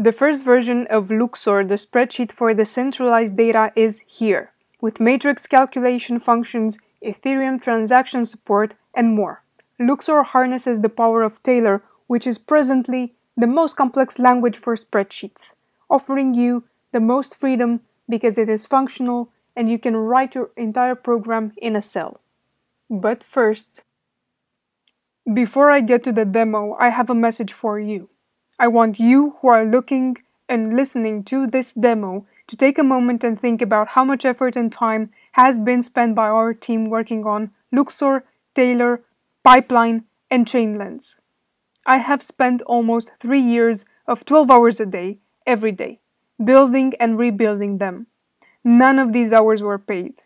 The first version of Luxor, the spreadsheet for decentralized data, is here, with matrix calculation functions, Ethereum transaction support, and more. Luxor harnesses the power of Taylor, which is presently the most complex language for spreadsheets, offering you the most freedom because it is functional and you can write your entire program in a cell. But first, before I get to the demo, I have a message for you. I want you who are looking and listening to this demo to take a moment and think about how much effort and time has been spent by our team working on Luxor, Taylor, Pipeline, and Chainlens. I have spent almost three years of 12 hours a day, every day, building and rebuilding them. None of these hours were paid.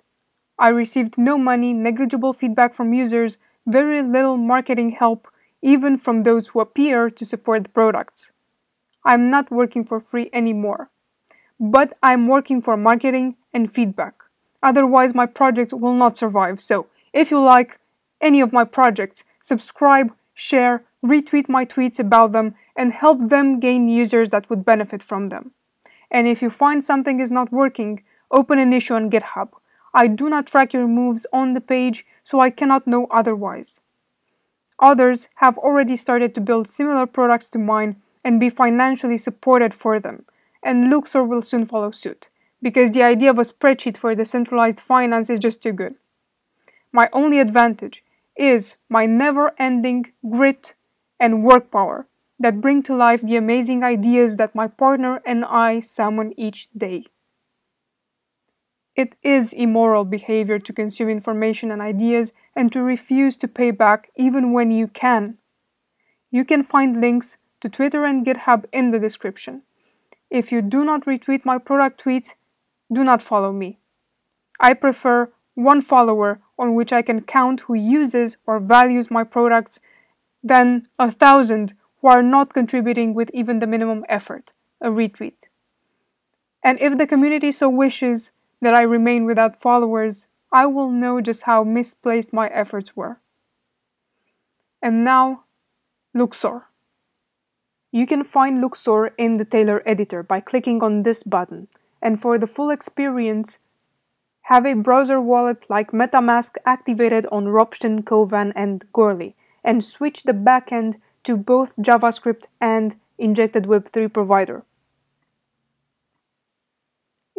I received no money, negligible feedback from users, very little marketing help, even from those who appear to support the products. I'm not working for free anymore. But I'm working for marketing and feedback. Otherwise, my project will not survive. So, if you like any of my projects, subscribe, share, retweet my tweets about them, and help them gain users that would benefit from them. And if you find something is not working, open an issue on GitHub. I do not track your moves on the page, so I cannot know otherwise. Others have already started to build similar products to mine and be financially supported for them, and Luxor will soon follow suit, because the idea of a spreadsheet for decentralized finance is just too good. My only advantage is my never ending grit and work power that bring to life the amazing ideas that my partner and I summon each day. It is immoral behavior to consume information and ideas and to refuse to pay back even when you can. You can find links to Twitter and GitHub in the description. If you do not retweet my product tweets, do not follow me. I prefer one follower on which I can count who uses or values my products than a thousand who are not contributing with even the minimum effort, a retweet. And if the community so wishes, that I remain without followers, I will know just how misplaced my efforts were. And now, Luxor. You can find Luxor in the Taylor editor by clicking on this button, and for the full experience, have a browser wallet like MetaMask activated on Ropsten, Kovan, and Goerli, and switch the backend to both JavaScript and injected Web3 provider.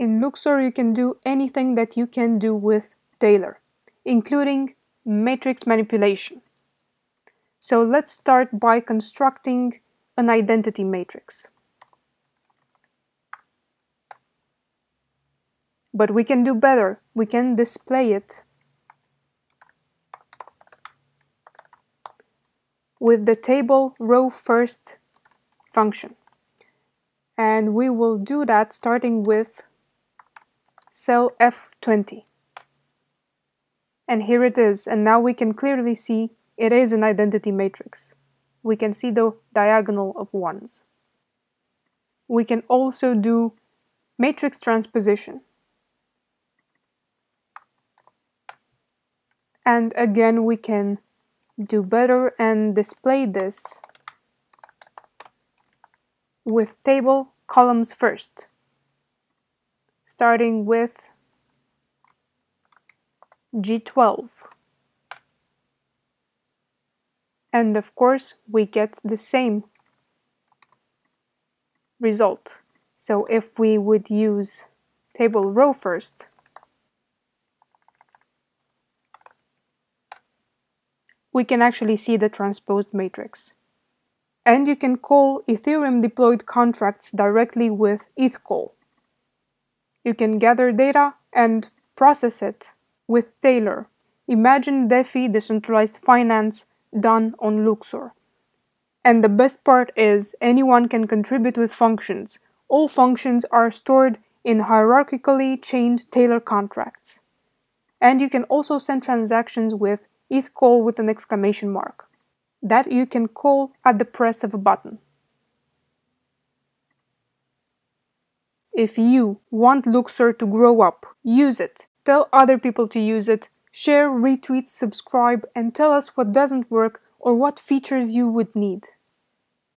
In Luxor, you can do anything that you can do with Taylor, including matrix manipulation. So let's start by constructing an identity matrix. But we can do better. We can display it with the table row first function. And we will do that starting with cell F20. And here it is, and now we can clearly see it is an identity matrix. We can see the diagonal of ones. We can also do matrix transposition. And again, we can do better and display this with table columns first starting with G12. And of course, we get the same result. So if we would use table row first, we can actually see the transposed matrix. And you can call Ethereum deployed contracts directly with ethcall. You can gather data and process it with Taylor. Imagine DeFi decentralized finance done on Luxor. And the best part is anyone can contribute with functions. All functions are stored in hierarchically chained Taylor contracts. And you can also send transactions with ETH call with an exclamation mark. That you can call at the press of a button. If you want Luxor to grow up, use it. Tell other people to use it. Share, retweet, subscribe, and tell us what doesn't work or what features you would need.